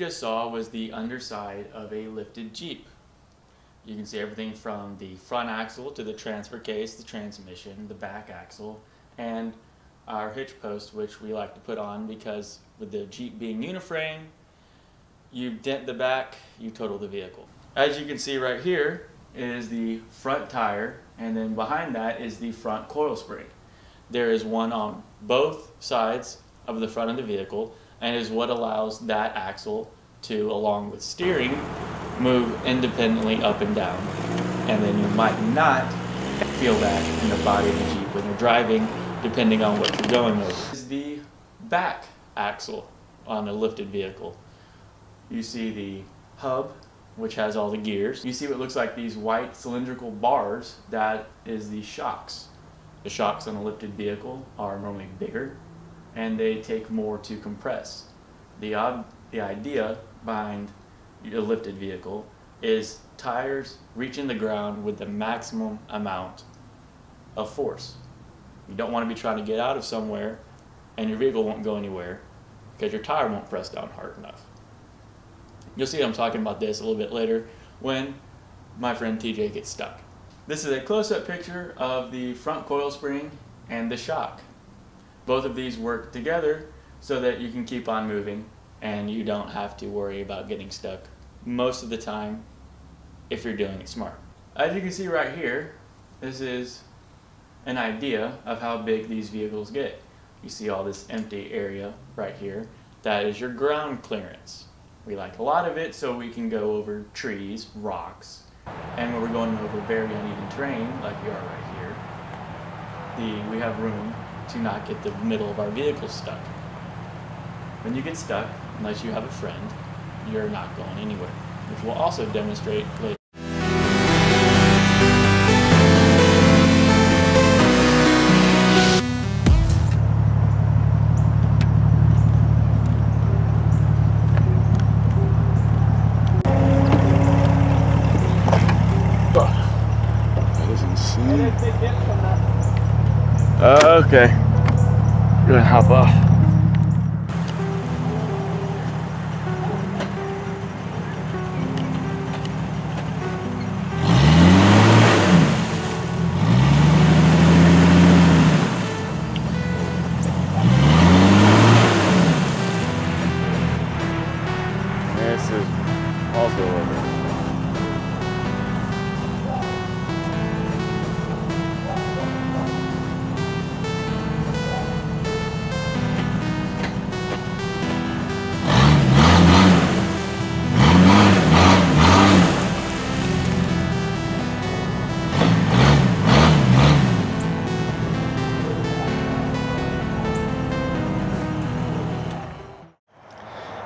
just saw was the underside of a lifted Jeep. You can see everything from the front axle to the transfer case, the transmission, the back axle, and our hitch post, which we like to put on because with the Jeep being uniframe, you dent the back, you total the vehicle. As you can see right here is the front tire, and then behind that is the front coil spring. There is one on both sides of the front of the vehicle, and is what allows that axle to, along with steering, move independently up and down. And then you might not feel that in the body of the Jeep when you're driving, depending on what you're going over. This is the back axle on a lifted vehicle. You see the hub, which has all the gears. You see what looks like these white cylindrical bars, that is the shocks. The shocks on a lifted vehicle are normally bigger and they take more to compress. The, ob- the idea behind a lifted vehicle is tires reaching the ground with the maximum amount of force. You don't want to be trying to get out of somewhere and your vehicle won't go anywhere because your tire won't press down hard enough. You'll see I'm talking about this a little bit later when my friend TJ gets stuck. This is a close-up picture of the front coil spring and the shock. Both of these work together so that you can keep on moving and you don't have to worry about getting stuck most of the time if you're doing it smart. As you can see right here, this is an idea of how big these vehicles get. You see all this empty area right here. That is your ground clearance. We like a lot of it so we can go over trees, rocks, and when we're going over very uneven terrain, like we are right here, the, we have room to not get the middle of our vehicle stuck. When you get stuck, unless you have a friend, you're not going anywhere, which we'll also demonstrate later. That is insane. Okay. Gonna hop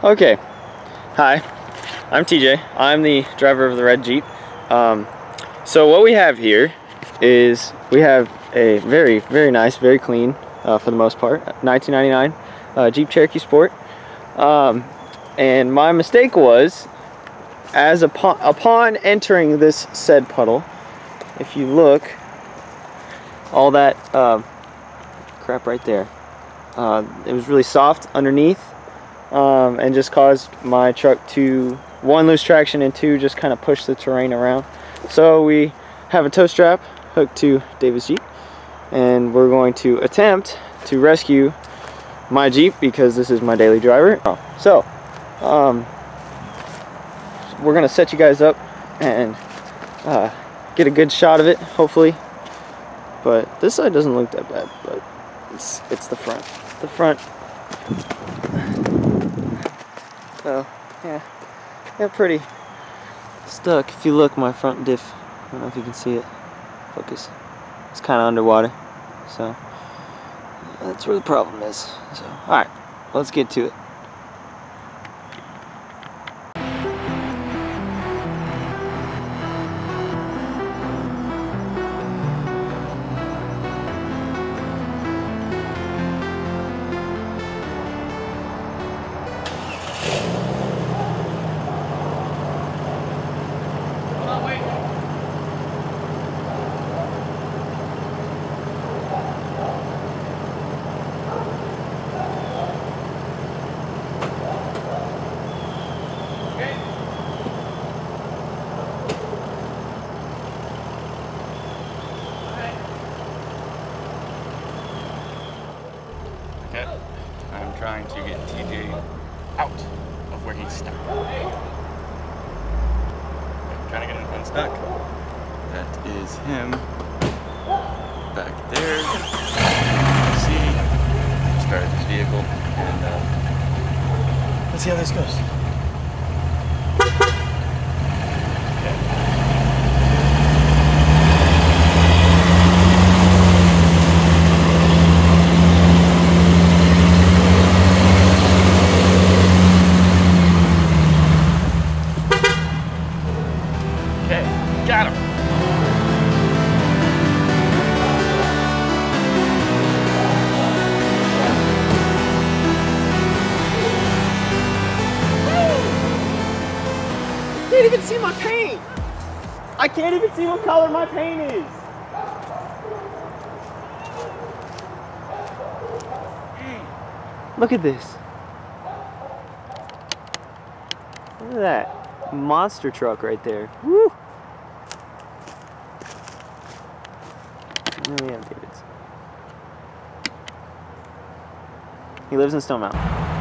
Okay, hi, I'm TJ. I'm the driver of the red Jeep. Um, so what we have here is we have a very, very nice, very clean, uh, for the most part, 1999 uh, Jeep Cherokee Sport. Um, and my mistake was, as upon, upon entering this said puddle, if you look, all that uh, crap right there, uh, it was really soft underneath um, and just caused my truck to one lose traction and two just kind of push the terrain around. So we have a tow strap hooked to David's Jeep and we're going to attempt to rescue my Jeep because this is my daily driver. So um, we're gonna set you guys up and uh, get a good shot of it hopefully but this side doesn't look that bad but it's it's the front the front so, yeah, yeah, pretty stuck. If you look, my front diff, I don't know if you can see it, focus, it's kind of underwater. So, that's where the problem is. So, alright, let's get to it. Back there. See, started his vehicle, and uh, let's see how this goes. Can't even see my paint. I can't even see what color my paint is. Look at this. Look at that monster truck right there. Woo! Then David's. He lives in Stone Mountain.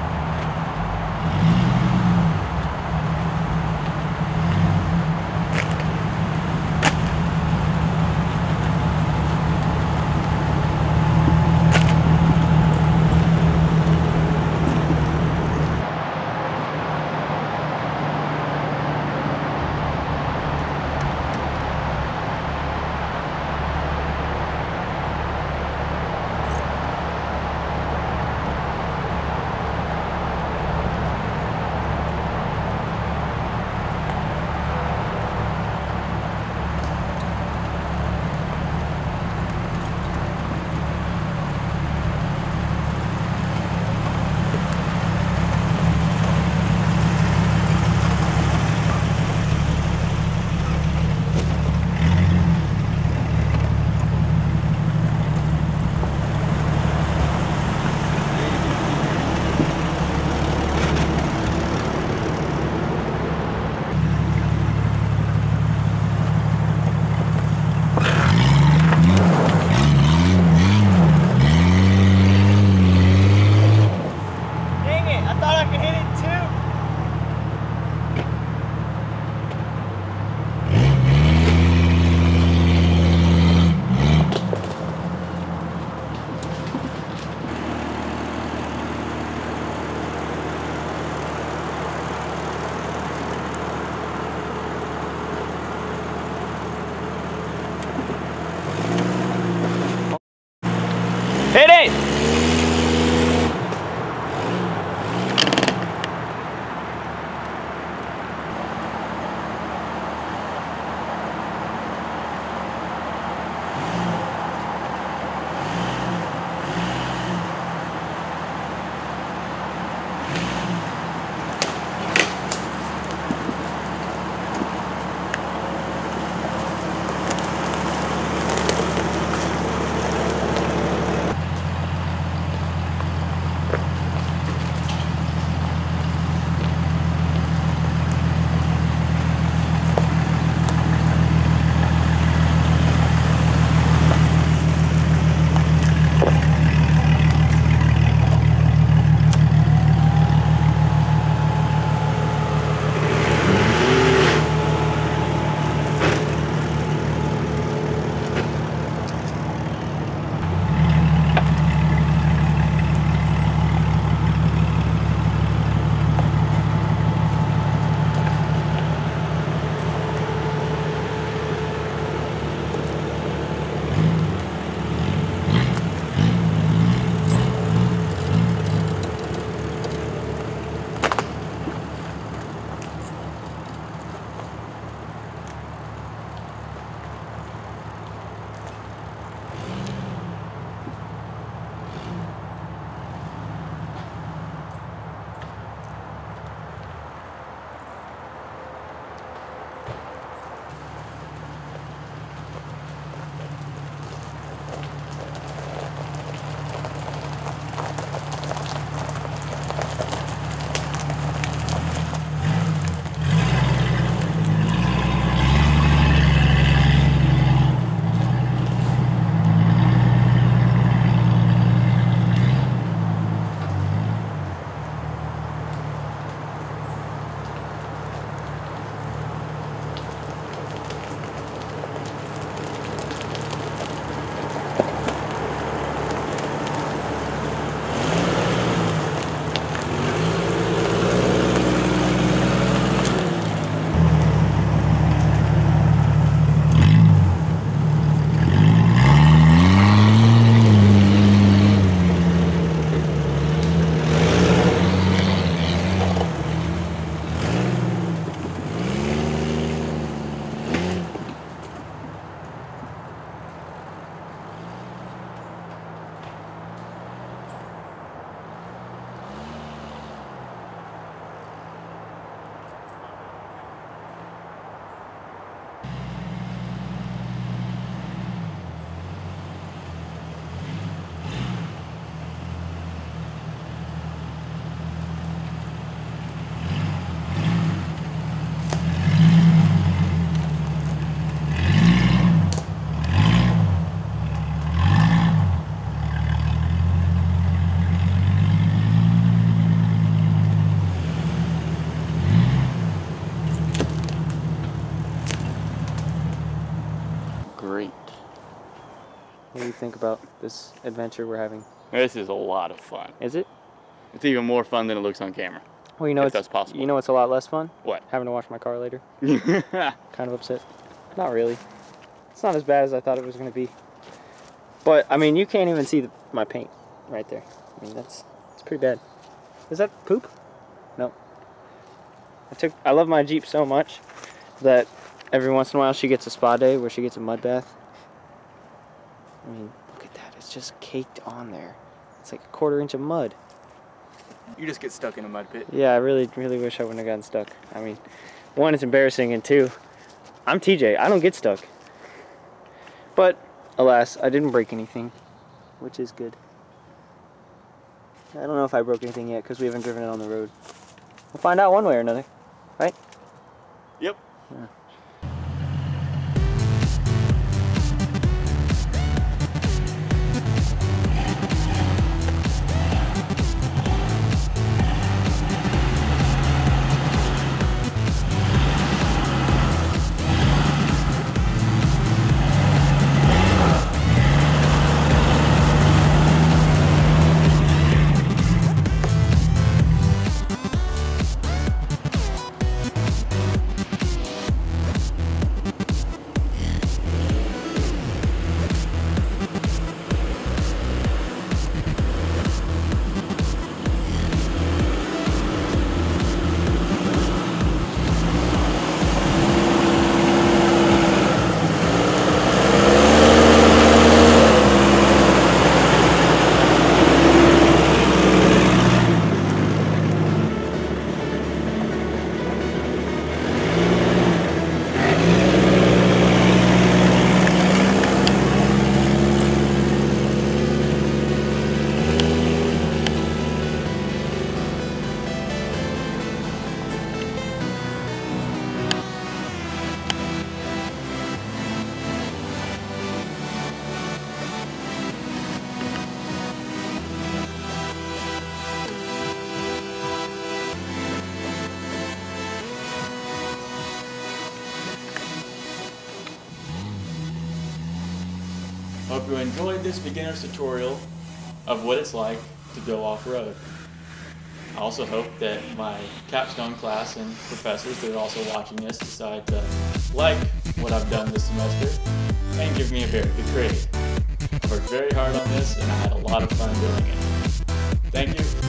Hit it! Think about this adventure we're having? This is a lot of fun. Is it? It's even more fun than it looks on camera. Well, you know it's that's possible. You know it's a lot less fun. What? Having to wash my car later. Kind of upset. Not really. It's not as bad as I thought it was going to be. But I mean, you can't even see the, my paint right there. I mean, that's it's pretty bad. Is that poop? No. I took. I love my Jeep so much that every once in a while she gets a spa day where she gets a mud bath. I mean, look at that. It's just caked on there. It's like a quarter inch of mud. You just get stuck in a mud pit. Yeah, I really, really wish I wouldn't have gotten stuck. I mean, one, it's embarrassing, and two, I'm TJ. I don't get stuck. But, alas, I didn't break anything, which is good. I don't know if I broke anything yet because we haven't driven it on the road. We'll find out one way or another, right? Yep. Hope you enjoyed this beginner's tutorial of what it's like to go off-road. I also hope that my capstone class and professors that are also watching this decide to like what I've done this semester and give me a very good grade. I worked very hard on this and I had a lot of fun doing it. Thank you.